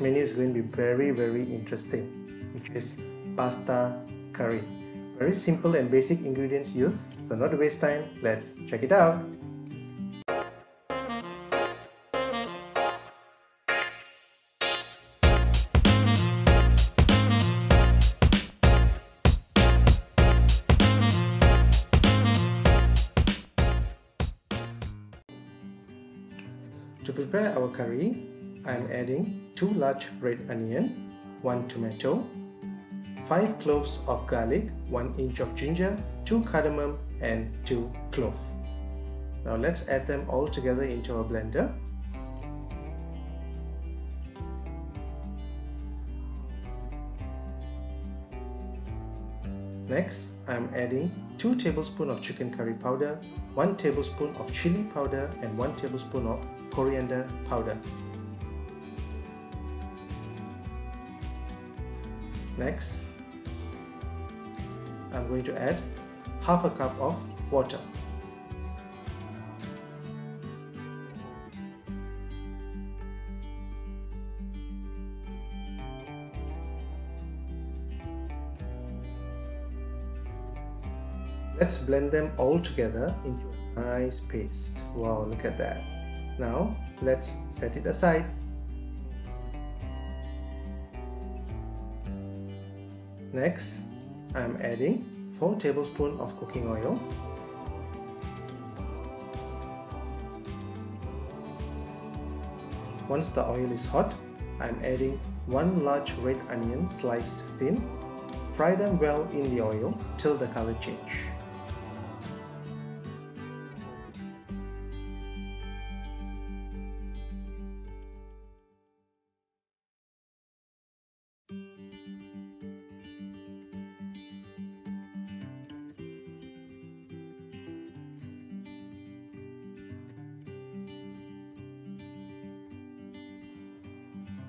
menu is going to be very very interesting, which is pasta curry. Very simple and basic ingredients used, so not to waste time, let's check it out. To prepare our curry, I am adding 2 large red onion, 1 tomato, 5 cloves of garlic, 1 inch of ginger, 2 cardamom and 2 clove. Now let's add them all together into our blender. Next, I am adding 2 tablespoons of chicken curry powder, 1 tablespoon of chili powder and 1 tablespoon of coriander powder. Next, I'm going to add half a cup of water. Let's blend them all together into a nice paste. Wow, look at that. Now, let's set it aside. Next, I'm adding 4 tablespoons of cooking oil. Once the oil is hot, I'm adding 1 large red onion sliced thin. Fry them well in the oil till the color change.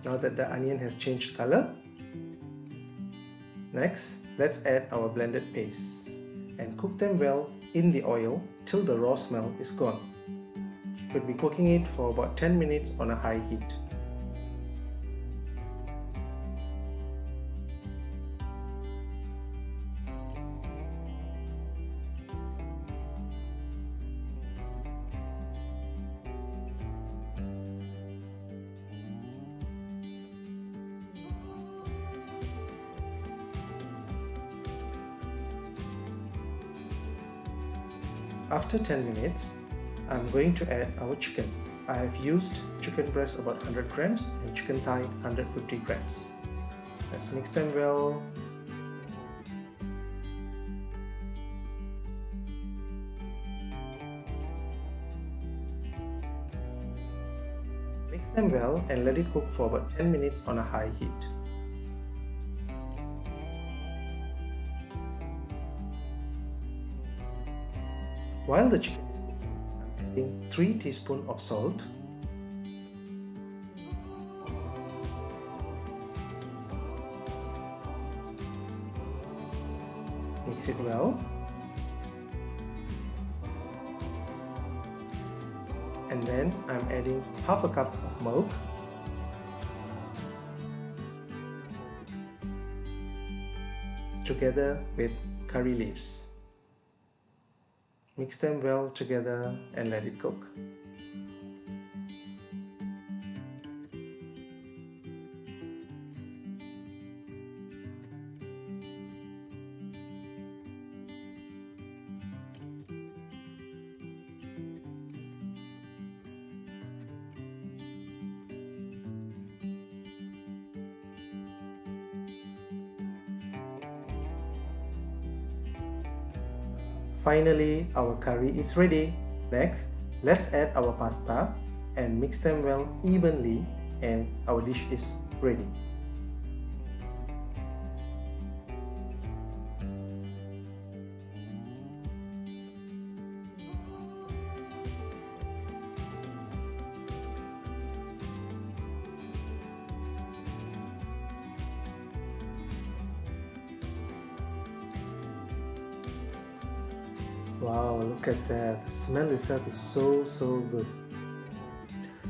Now that the onion has changed color, next let's add our blended paste and cook them well in the oil till the raw smell is gone. We'll be cooking it for about 10 minutes on a high heat. After 10 minutes, I'm going to add our chicken. I have used chicken breast about 100 grams and chicken thigh 150 grams. Let's mix them well. Mix them well and let it cook for about 10 minutes on a high heat. While the chicken is cooking, I'm adding 3 teaspoons of salt, mix it well, and then I'm adding half a cup of milk, together with curry leaves. Mix them well together and let it cook. Finally, our curry is ready. Next, let's add our pasta and mix them well evenly and our dish is ready. Wow, look at that. The smell itself is so, so good.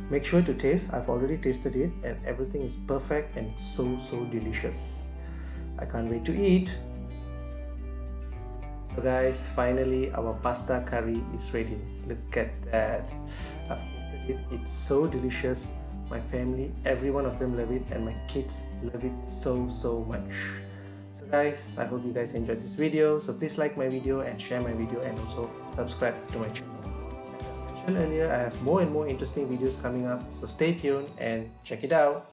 make sure to taste. I've already tasted it and everything is perfect and so so delicious. I can't wait to eat. So guys finally our pasta curry is ready. Look at that. I've tasted it. It's so delicious. My family every one of them love it and my kids love it so so much so guys i hope you guys enjoyed this video. So please like my video and share my video and also subscribe to my channel. As i mentioned earlier i have more and more interesting videos coming up. So stay tuned and check it out